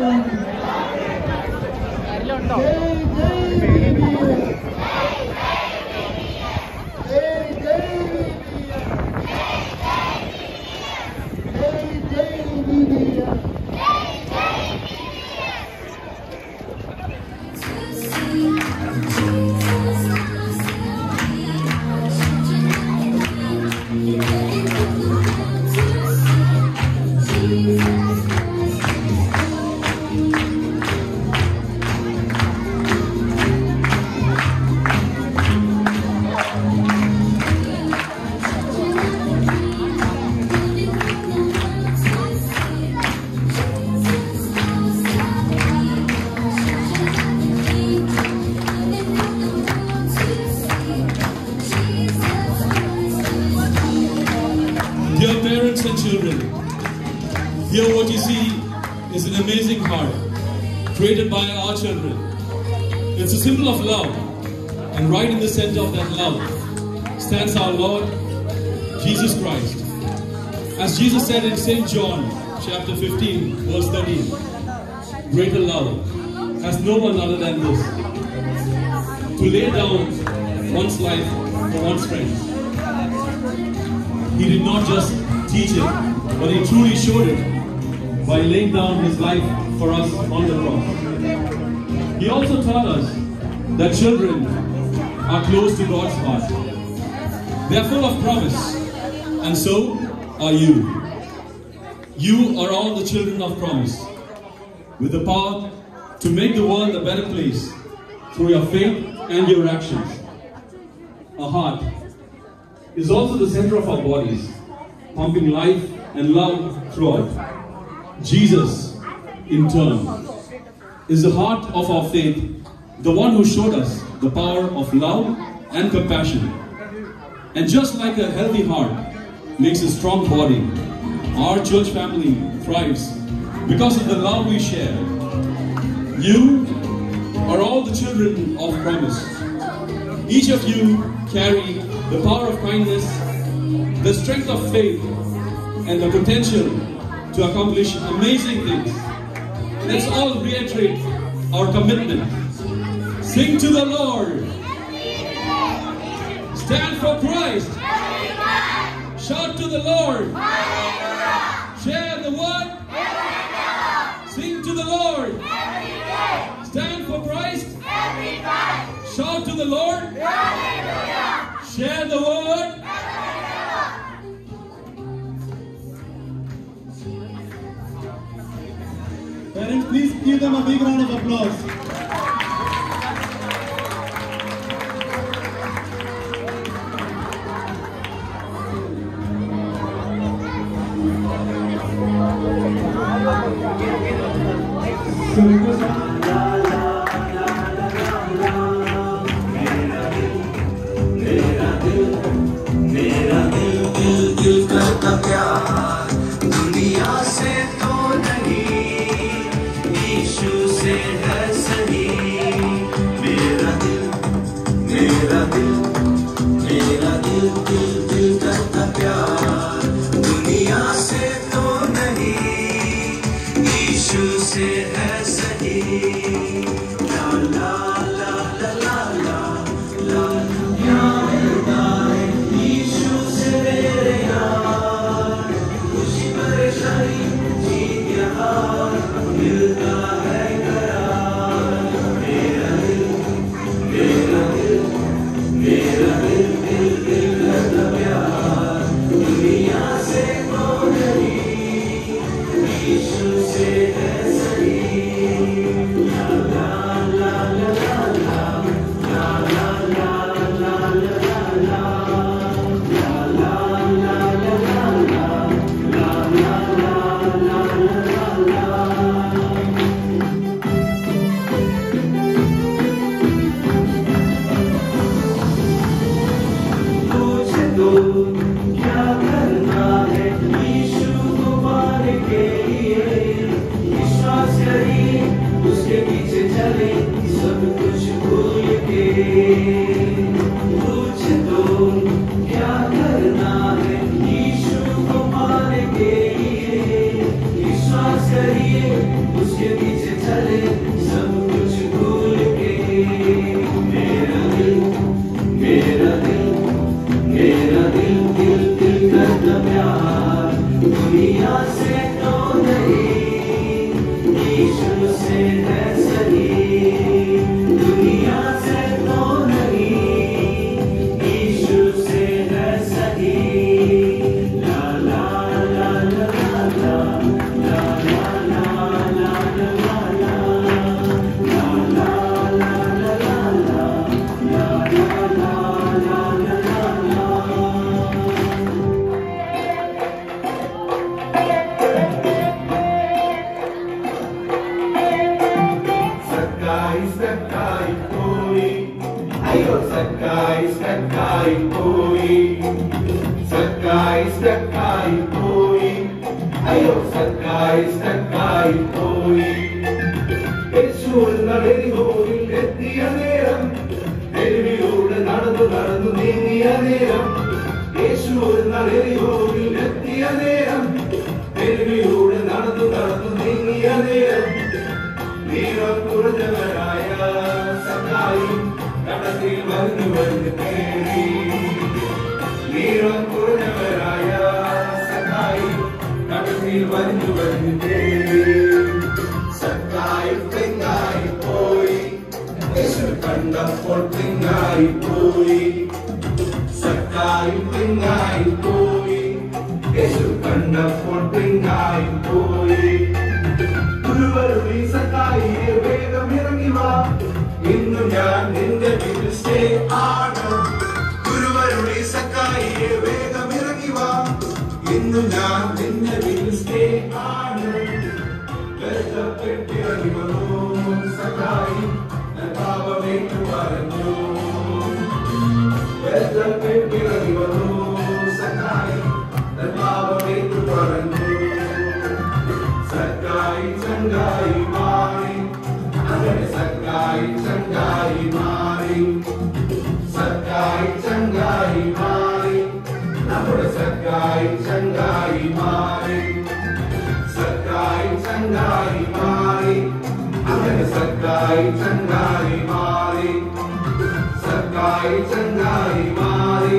Dear here what you see is an amazing heart created by our children. It's a symbol of love, and right in the center of that love stands our Lord Jesus Christ. As Jesus said in St. John chapter 15, verse 13, greater love has no one other than this to lay down one's life for one's friends. He did not just teach it, but he truly showed it by laying down his life for us on the cross. He also taught us that children are close to God's heart. They are full of promise, and so are you. You are all the children of promise, with the power to make the world a better place through your faith and your actions. A heart is also the center of our bodies, pumping life and love throughout. Jesus, in turn, is the heart of our faith, the one who showed us the power of love and compassion. And just like a healthy heart makes a strong body, our church family thrives because of the love we share. You are all the children of promise. Each of you carry the power of kindness, the strength of faith, and the potential to accomplish amazing things. Let's all reiterate our commitment. Sing to the Lord. Stand for Christ. Shout to the Lord. Give them a big round of applause. So അയ്യോ സക്കായി സക്കായി പോയി. യേശു നടരിഹോയിൽ എത്തിയ നേരം തെരുവിലൂടെ നടന്നു നടന്നു നീങ്ങിയ നേരം യേശു നടരിഹോയിൽ എത്തിയ നേരം തെരുവിലൂടെ നടന്നു നടന്നു നീങ്ങിയ നേരം. നീളം കുറഞ്ഞവരായ സക്കായി കടത്തിൽ വന്നു വന്ന് കേറി. കടത്തിൽ വന്നു വന്ന് സക്കായി തെങ്ങായി പോയി. യേശു കണ്ടപ്പോൾ പോയി. സക്കായി തെങ്ങായി പോയി. യേശു കണ്ടപ്പോൾ തെങ്ങായി പോയി. ഗുരുവരുളി സക്കായിയെ വേഗം ഇറങ്ങി വാ. ഇന്നു ഞാൻ നിന്റെ വീട്ടിൽ സ്റ്റേ ആണ്. ഗുരുവരുളി സക്കായിയെ വേഗം ഇറങ്ങി വാ. ഇന്നു ഞാൻ നിന്റെ വെള്ളപ്പെട്ടിറങ്ങി വന്നു सकाळी चंगाई मारी। सकाळी चंगाई मारी।